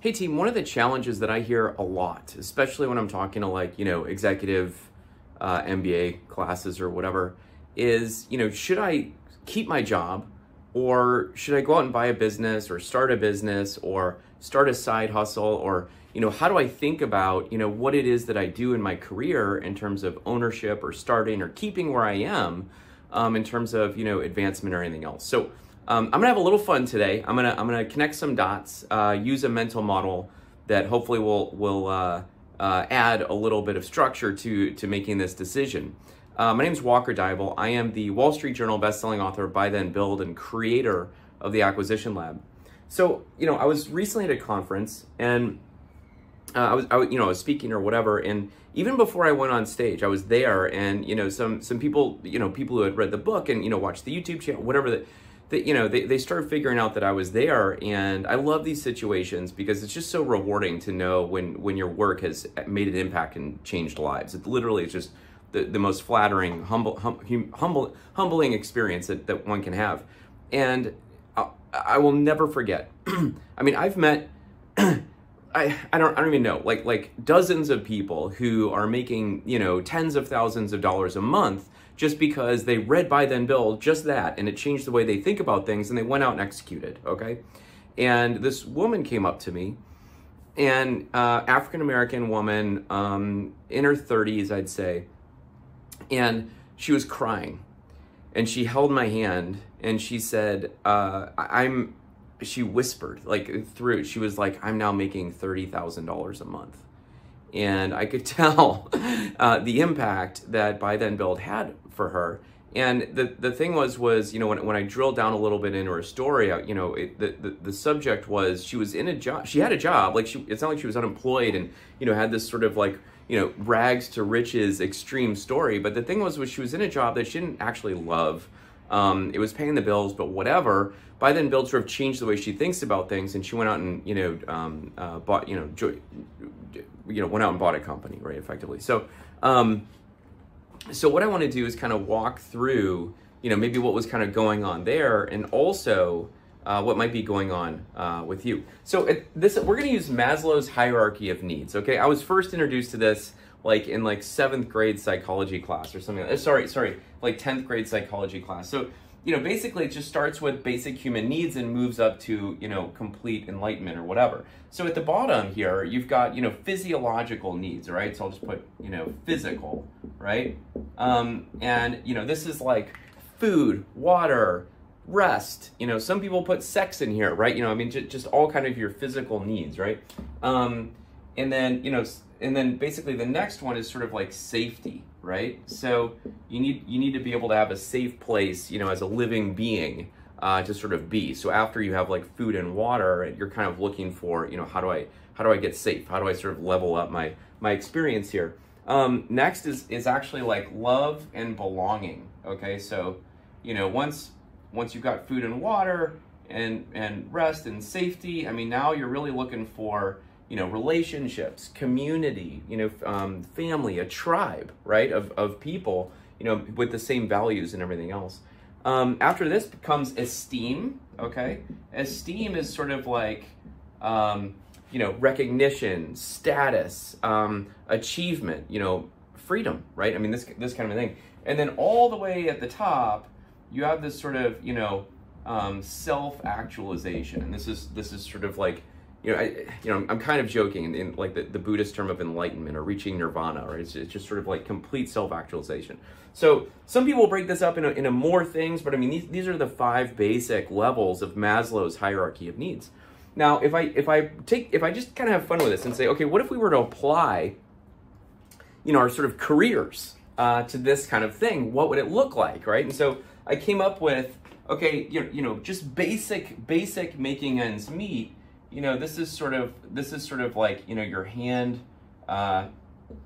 Hey team, one of the challenges that I hear a lot, especially when I'm talking to like, you know, executive uh, MBA classes or whatever, is, you know, should I keep my job or should I go out and buy a business or start a business or start a side hustle or, you know, how do I think about, you know, what it is that I do in my career in terms of ownership or starting or keeping where I am um, in terms of, you know, advancement or anything else. So um, I'm gonna have a little fun today. I'm gonna I'm gonna connect some dots, uh, use a mental model that hopefully will will uh, uh, add a little bit of structure to to making this decision. Uh, my name is Walker Deibel. I am the Wall Street Journal bestselling author, Buy Then Build, and creator of the Acquisition Lab. So you know, I was recently at a conference and. Uh, I was, I, you know, I was speaking or whatever, and even before I went on stage, I was there, and you know, some some people, you know, people who had read the book and you know, watched the YouTube channel, whatever that that you know they, they started figuring out that i was there and i love these situations because it's just so rewarding to know when when your work has made an impact and changed lives. It literally is just the, the most flattering humble hum, humble humbling experience that, that one can have. And I, I will never forget i mean i've met I, I don't I don't even know like like dozens of people who are making you know tens of thousands of dollars a month just because they read buy then build just that and it changed the way they think about things and they went out and executed okay? And this woman came up to me and uh, african american woman um, in her 30s i'd say and she was crying. And she held my hand and she said uh, i'm she whispered like through she was like i'm now making $30000 a month and I could tell uh, the impact that Buy Then Build had for her. And the, the thing was, was, you know, when, when I drilled down a little bit into her story, you know, it, the, the, the subject was she was in a job, she had a job, like she, it's not like she was unemployed and, you know, had this sort of like, you know, rags to riches extreme story. But the thing was, was she was in a job that she didn't actually love. Um, it was paying the bills, but whatever. Buy Then Build sort of changed the way she thinks about things, and she went out and you know um, uh, bought you know you know went out and bought a company, right? Effectively. So um, so what I want to do is kind of walk through you know maybe what was kind of going on there, and also. Uh, what might be going on uh, with you. So this we're going to use Maslow's hierarchy of needs. Okay, I was first introduced to this like in like seventh grade psychology class or something. Like, uh, sorry, sorry, like tenth grade psychology class. So you know, basically it just starts with basic human needs and moves up to, you know, complete enlightenment or whatever. So at the bottom here, you've got, you know, physiological needs, right? So I'll just put, you know, physical, right? Um, and, you know, this is like food, water, rest. You know, some people put sex in here, right? You know, I mean, just, just all kind of your physical needs, right? Um, and then, you know, and then basically the next one is sort of like safety, right? So you need you need to be able to have a safe place, you know, as a living being uh, to sort of be. So after you have like food and water, you're kind of looking for, you know, how do I how do I get safe? How do I sort of level up my my experience here? Um, next is is actually like love and belonging. Okay, so you know once once you've got food and water and and rest and safety, I mean now you're really looking for you know, relationships, community, you know, um, family, a tribe, right, of, of people, you know, with the same values and everything else. Um, after this comes esteem, okay? Esteem is sort of like, um, you know, recognition, status, um, achievement, you know, freedom, right? I mean, this, this kind of thing. And then all the way at the top, you have this sort of, you know, um, self-actualization. And this is, this is sort of like, you know, I, you know, I'm kind of joking in, in like the, the Buddhist term of enlightenment or reaching nirvana, right? It's, it's just sort of like complete self-actualization. So some people break this up into, more things, but I mean, these, these are the five basic levels of Maslow's hierarchy of needs. Now, if I if I take if I just kind of have fun with this and say, okay, what if we were to apply, you know, our sort of careers uh, to this kind of thing? What would it look like, right? And so I came up with, okay, you you know, just basic basic making ends meet you know, this is sort of this is sort of like you know your hand uh,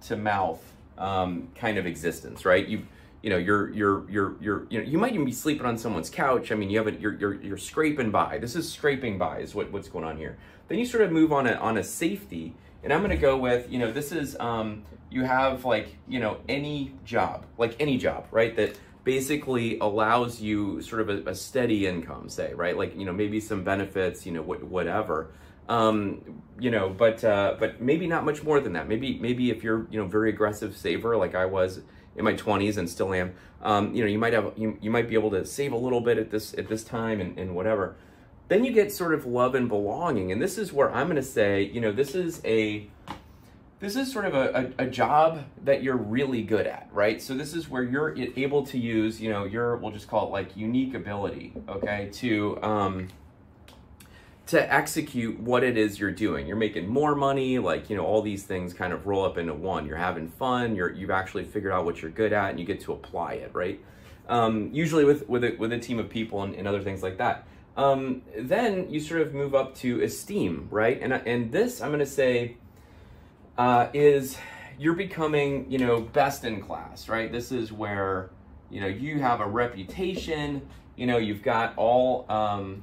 to mouth um, kind of existence, right? You you know you're you're you're you're you know you might even be sleeping on someone's couch. I mean, you haven't you're you're you're scraping by. This is scraping by is what what's going on here. Then you sort of move on a on a safety, and I'm going to go with you know this is um, you have like you know any job like any job right that basically allows you sort of a, a, steady income, say, right? Like, you know, maybe some benefits, you know, wh- whatever. Um, you know, but uh, but maybe not much more than that. Maybe maybe if you're you know very aggressive saver like I was in my 20s and still am, um, you know, you might have you, you might be able to save a little bit at this at this time and, and whatever. Then you get sort of love and belonging, and this is where I'm going to say, you know, this is a this is sort of a, a, a, job that you're really good at, right? So this is where you're able to use, you know, your, we'll just call it like unique ability, okay, to, um, to execute what it is you're doing. You're making more money, like, you know, all these things kind of roll up into one. You're having fun, you're, you've actually figured out what you're good at and you get to apply it, right? Um, usually with, with, a, with a team of people and, and other things like that. Um, then you sort of move up to esteem, right? And, and this, I'm going to say, uh, is you're becoming, you know, best in class, right? This is where, you know, you have a reputation, you know, you've got all, um,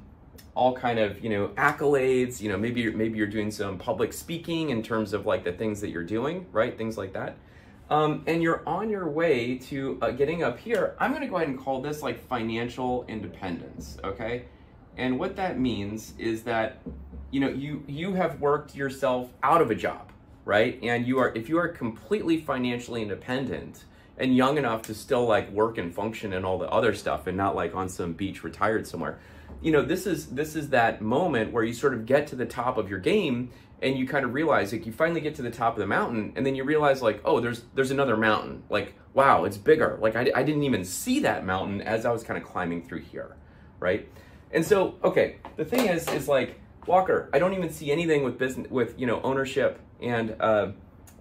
all kind of, you know, accolades, you know, maybe you're, maybe you're doing some public speaking in terms of like the things that you're doing, right? Things like that. Um, and you're on your way to uh, getting up here. I'm going to go ahead and call this like financial independence, okay? And what that means is that, you know, you, you have worked yourself out of a job, right? And you are, if you are completely financially independent and young enough to still like work and function and all the other stuff and not like on some beach retired somewhere, you know, this is, this is that moment where you sort of get to the top of your game and you kind of realize like you finally get to the top of the mountain and then you realize like, oh, there's, there's another mountain. Like, wow, it's bigger. Like I, I didn't even see that mountain as I was kind of climbing through here, right? And so, okay, the thing is, is like, Walker, I don't even see anything with business, with, you know, ownership and uh,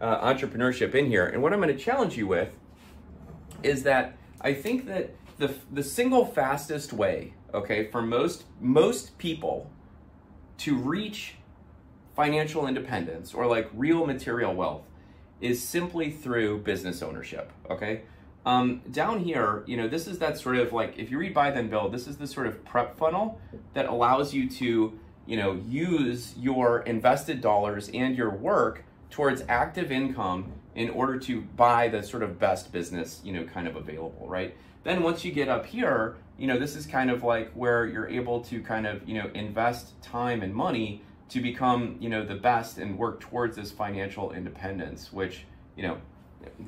uh, entrepreneurship in here. And what I'm going to challenge you with is that I think that the, the single fastest way, okay, for most, most people to reach financial independence or like real material wealth is simply through business ownership, okay? Um, down here, you know, this is that sort of like, if you read Buy Then Build, this is the sort of prep funnel that allows you to you know, use your invested dollars and your work towards active income in order to buy the sort of best business, you know, kind of available, right? Then once you get up here, you know, this is kind of like where you're able to kind of, you know, invest time and money to become, you know, the best and work towards this financial independence, which, you know,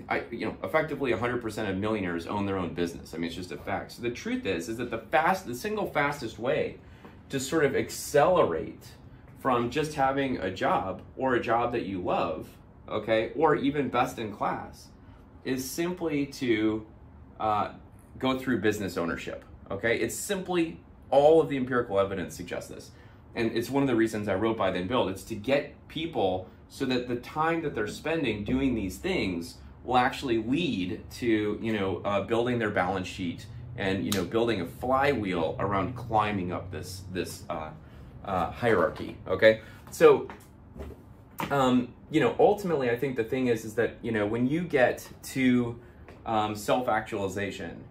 I, you know, effectively 100% of millionaires own their own business. I mean, it's just a fact. So the truth is, is that the fast, the single fastest way to sort of accelerate from just having a job or a job that you love, okay, or even best in class, is simply to uh, go through business ownership, okay? It's simply all of the empirical evidence suggests this. And it's one of the reasons I wrote Buy Then Build. It's to get people so that the time that they're spending doing these things will actually lead to, you know, uh, building their balance sheet and you know building a flywheel around climbing up this this uh, uh, hierarchy. Okay, so um, you know ultimately, I think the thing is is that you know when you get to um, self actualization,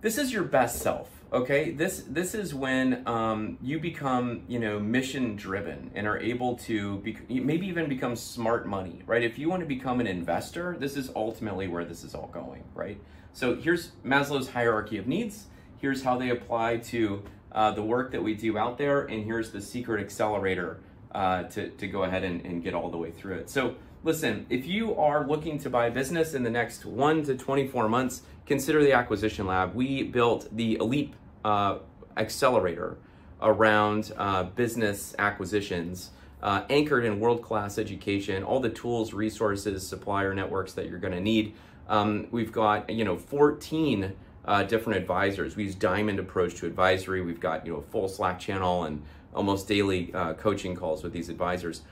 this is your best self. Okay, this this is when um, you become you know mission driven and are able to be, maybe even become smart money. Right, if you want to become an investor, this is ultimately where this is all going. Right so here's Maslow's hierarchy of needs. Here's how they apply to uh, the work that we do out there, and here's the secret accelerator uh, to, to go ahead and, and get all the way through it. So listen, if you are looking to buy business in the next one to 24 months, consider the Acquisition Lab. We built the elite uh, accelerator around uh, business acquisitions. Uh, anchored in world-class education, all the tools, resources, supplier networks that you're going to need um, we've got, you know, 14 uh, different advisors. We use Diamond approach to advisory. We've got, you know, a full Slack channel and almost daily uh, coaching calls with these advisors.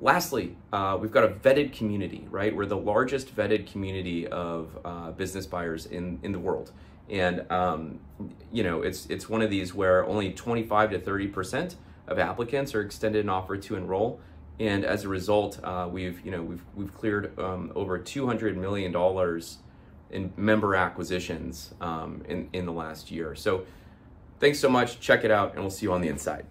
Lastly, uh, we've got a vetted community, right? We're the largest vetted community of uh, business buyers in, in the world. And, um, you know, it's, it's one of these where only 25 to 30% of applicants are extended an offer to enroll. And as a result, uh, we've you know we've we've cleared um, over 200 million dollars in member acquisitions um, in in the last year. So thanks so much. Check it out, and we'll see you on the inside.